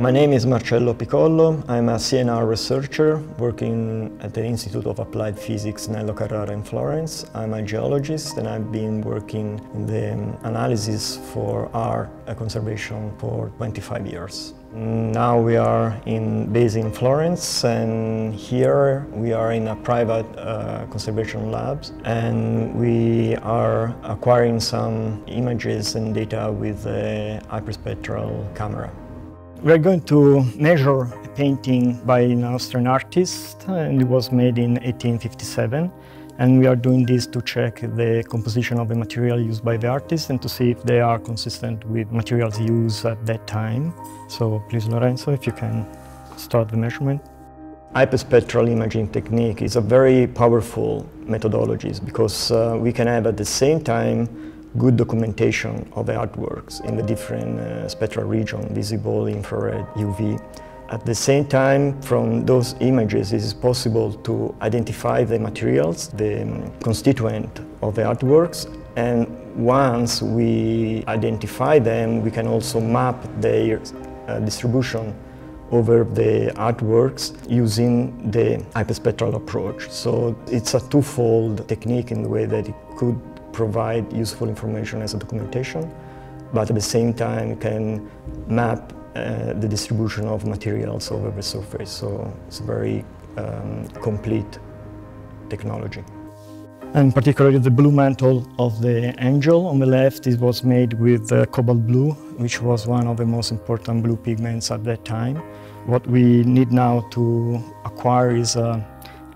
My name is Marcello Picollo. I'm a CNR researcher working at the Institute of Applied Physics Nello Carrara in Florence. I'm a geologist and I've been working in the analysis for art conservation for 25 years. Now we are in, based in Florence and here we are in a private uh, conservation lab and we are acquiring some images and data with a hyperspectral camera. We are going to measure a painting by an Austrian artist and it was made in 1857 and we are doing this to check the composition of the material used by the artist and to see if they are consistent with materials used at that time. So please Lorenzo, if you can start the measurement. Hyperspectral imaging technique is a very powerful methodology because uh, we can have at the same time good documentation of the artworks in the different uh, spectral region, visible, infrared, UV. At the same time, from those images, it is possible to identify the materials, the um, constituent of the artworks, and once we identify them, we can also map their uh, distribution over the artworks using the hyperspectral approach. So it's a twofold technique in the way that it could provide useful information as a documentation, but at the same time can map uh, the distribution of materials over the surface. So it's a very um, complete technology. And particularly the blue mantle of the angel on the left it was made with uh, cobalt blue, which was one of the most important blue pigments at that time. What we need now to acquire is uh,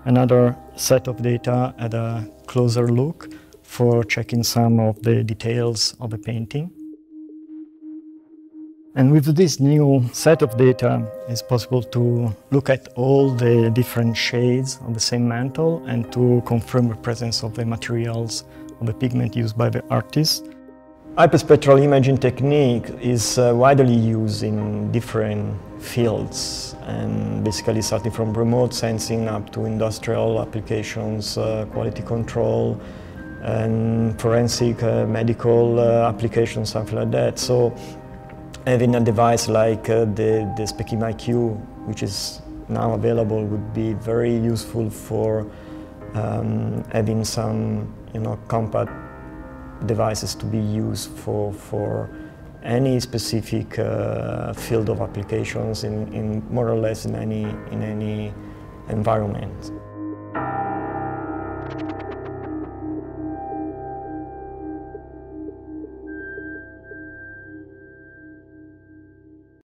another set of data at a closer look for checking some of the details of the painting. And with this new set of data, it's possible to look at all the different shades of the same mantle and to confirm the presence of the materials of the pigment used by the artist. Hyperspectral imaging technique is uh, widely used in different fields and basically starting from remote sensing up to industrial applications, uh, quality control, and forensic uh, medical uh, applications, something like that. So having a device like uh, the, the SPECIM IQ, which is now available, would be very useful for um, having some you know, compact devices to be used for, for any specific uh, field of applications in, in more or less in any, in any environment.